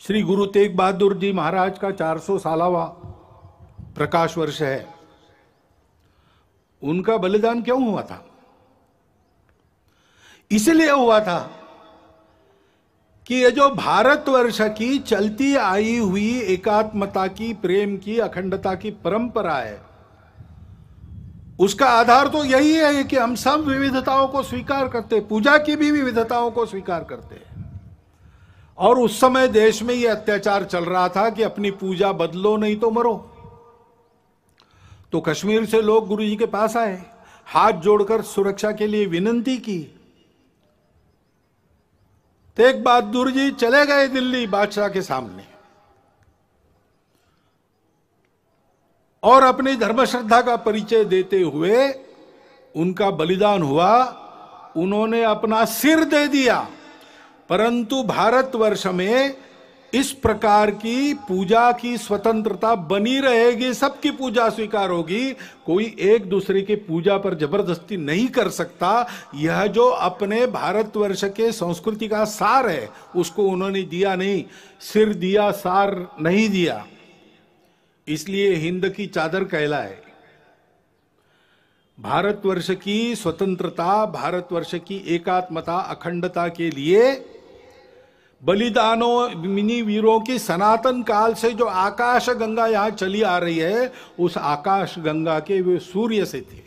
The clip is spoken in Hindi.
श्री गुरु तेग बहादुर जी महाराज का 400 सालावा प्रकाश वर्ष है। उनका बलिदान क्यों हुआ था? इसलिए हुआ था कि ये जो भारतवर्ष की चलती आई हुई एकात्मता की, प्रेम की, अखंडता की परंपरा है, उसका आधार तो यही है कि हम सब विविधताओं को स्वीकार करते, पूजा की भी विविधताओं को स्वीकार करते हैं। और उस समय देश में यह अत्याचार चल रहा था कि अपनी पूजा बदलो, नहीं तो मरो। तो कश्मीर से लोग गुरु जी के पास आए, हाथ जोड़कर सुरक्षा के लिए विनंती की। तेग बहादुर जी चले गए दिल्ली बादशाह के सामने। और अपनी धर्म श्रद्धा का परिचय देते हुए उनका बलिदान हुआ, उन्होंने अपना सिर दे दिया। परंतु भारतवर्ष में इस प्रकार की पूजा की स्वतंत्रता बनी रहेगी, सबकी पूजा स्वीकार होगी। कोई एक दूसरे की पूजा पर ज़बरदस्ती नहीं कर सकता। यह जो अपने भारतवर्ष के संस्कृति का सार है, उसको उन्होंने दिया नहीं। सिर दिया, सार नहीं दिया। इसलिए हिंद की चादर कहलाए। भारतवर्ष की स्वतंत्रता भारतवर्ष की एकात्मता, अखंडता के लिए बलिदानों मिनी वीरों की सनातन काल से जो आकाश गंगा यहाँ चली आ रही है, उस आकाश गंगा के वे सूर्य से थे।